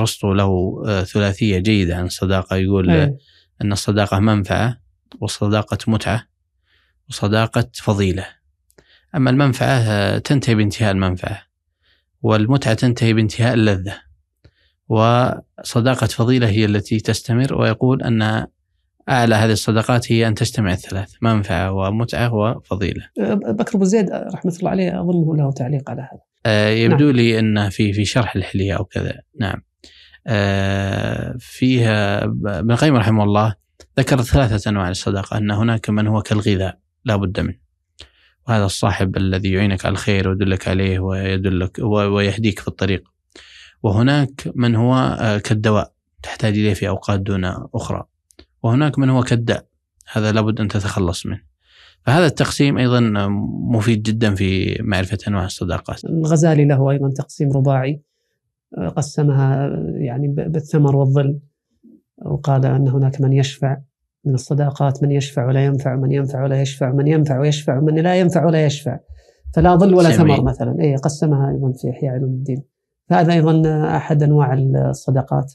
أرسطو له ثلاثية جيدة عن الصداقة يقول إيه. أن الصداقة منفعة وصداقة متعة وصداقة فضيلة. أما المنفعة تنتهي بانتهاء المنفعة والمتعة تنتهي بانتهاء اللذة. وصداقة فضيلة هي التي تستمر ويقول أن أعلى هذه الصداقات هي أن تجتمع الثلاث منفعة ومتعة وفضيلة. بكر أبو زيد رحمة الله عليه أظنه له تعليق على هذا. آه، يبدو نعم. لي أنه في في شرح الحلية أو كذا. نعم. آه، فيها ابن القيم رحمه الله ذكر ثلاثة أنواع الصداقة أن هناك من هو كالغذاء لا بد منه. وهذا الصاحب الذي يعينك على الخير ويدلك عليه ويدلك ويهديك في الطريق. وهناك من هو آه، كالدواء تحتاج إليه في أوقات دون أخرى. وهناك من هو كالداء هذا لابد أن تتخلص منه. فهذا التقسيم أيضا مفيد جدا في معرفة أنواع الصداقات الغزالي له أيضا تقسيم رباعي. آه، قسمها يعني بالثمر والظل وقال أن هناك من يشفع من الصداقات من يشفع ولا ينفع من ينفع ولا يشفع من ينفع ويشفع ومن لا ينفع ولا يشفع. فلا ظل ولا ثمر مثلا. اي قسمها أيضا في إحياء علوم الدين. فهذا أيضا أحد أنواع الصداقات.